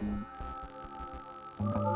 Thank you.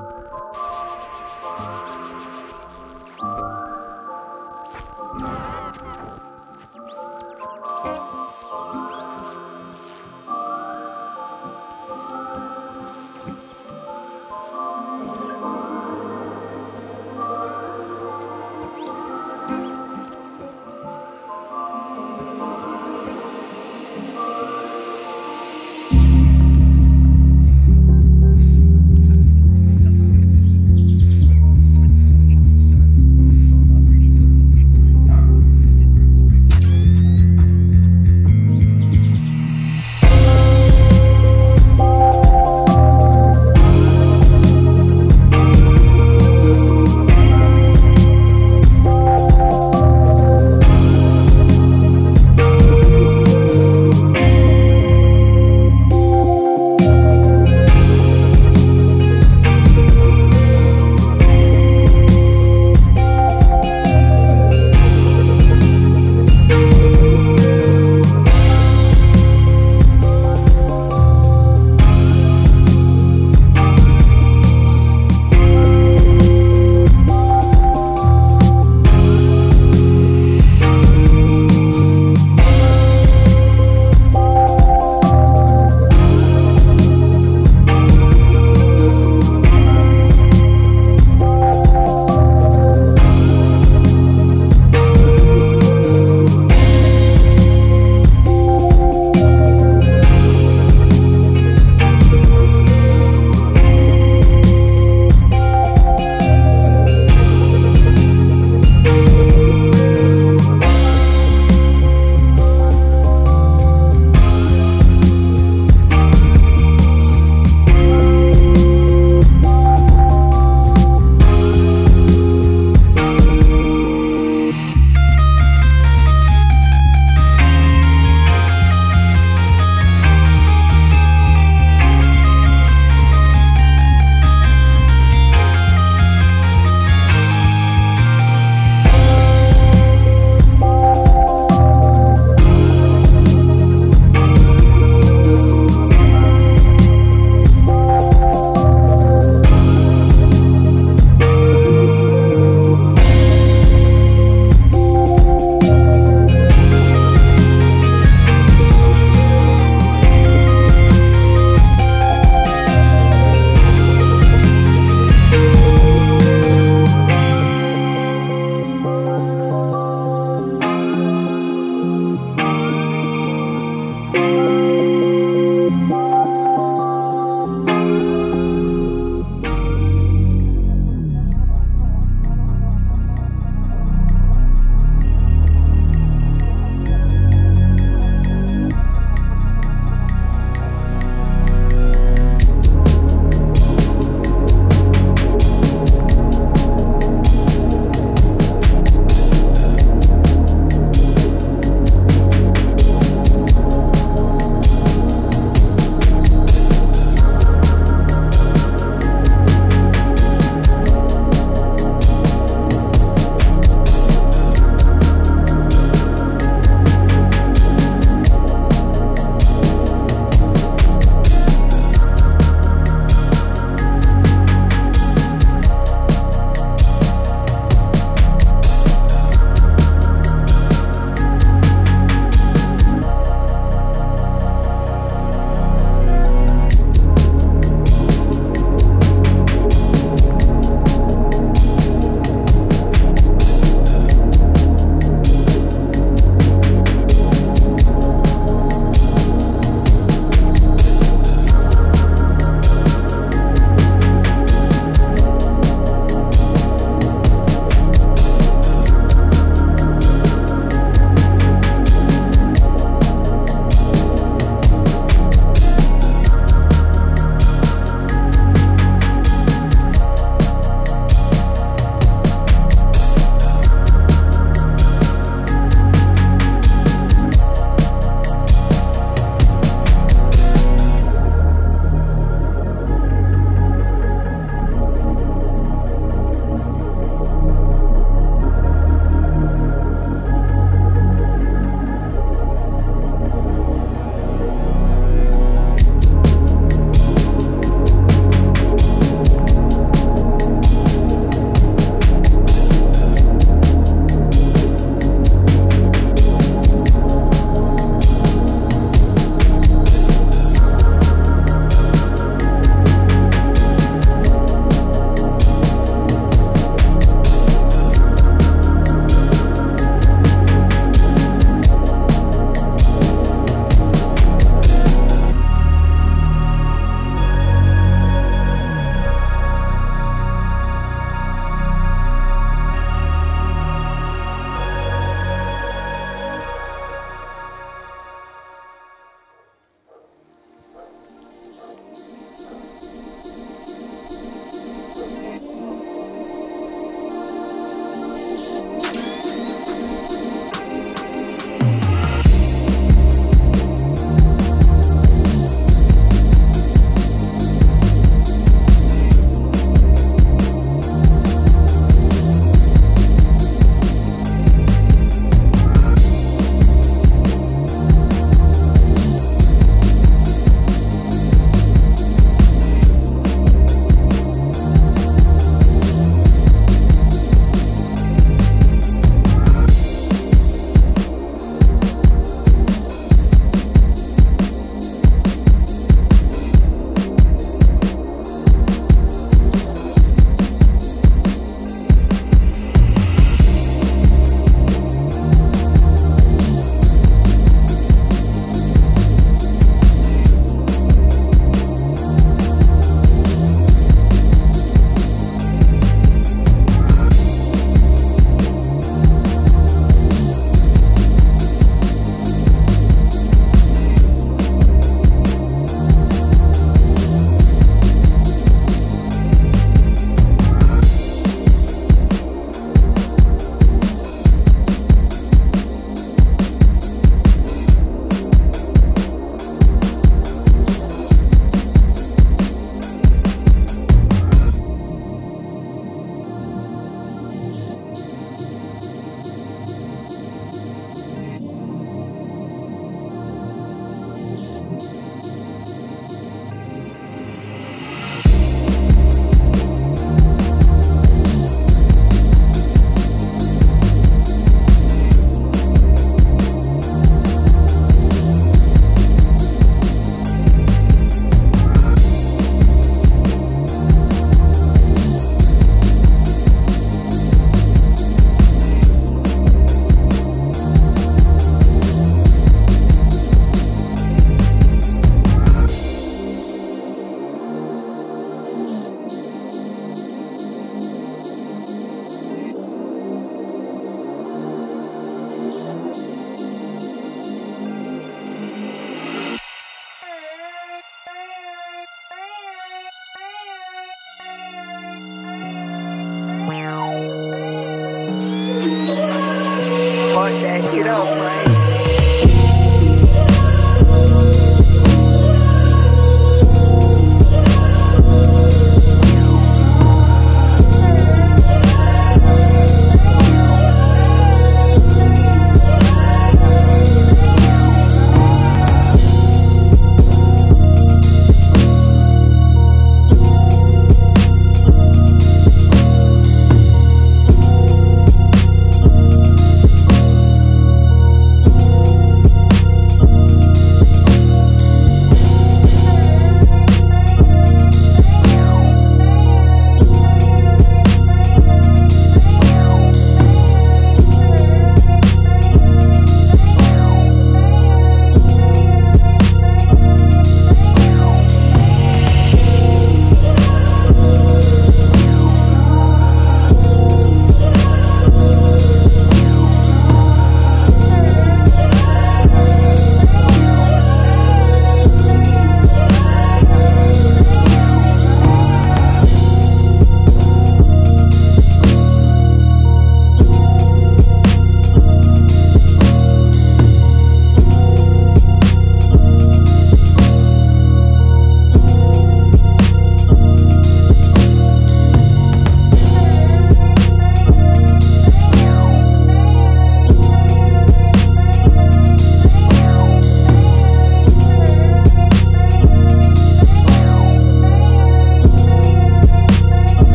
that shit up, man.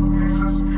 Jesus.